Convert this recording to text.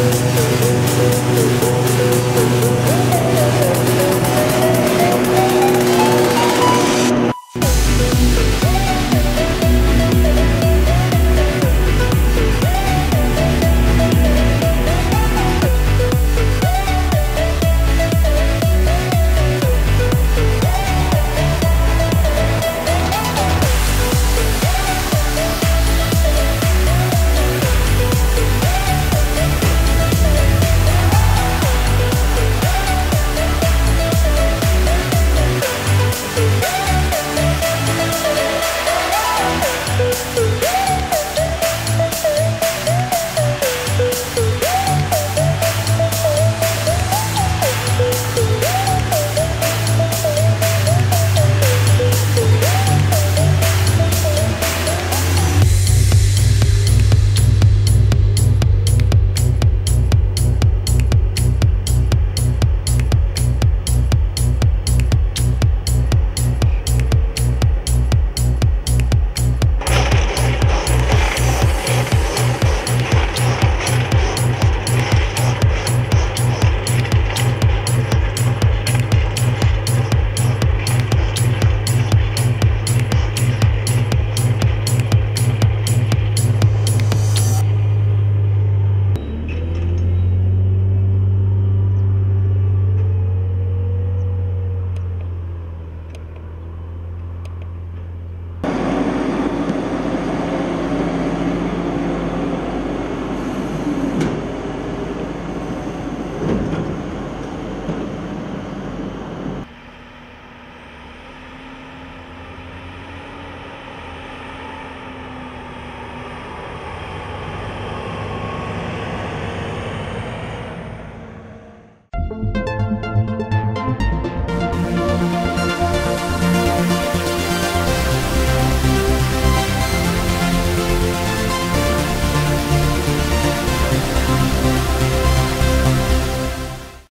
Música